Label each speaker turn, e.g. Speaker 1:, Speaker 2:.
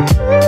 Speaker 1: Bye.